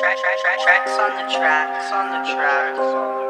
tracks on the tracks on the tracks on the.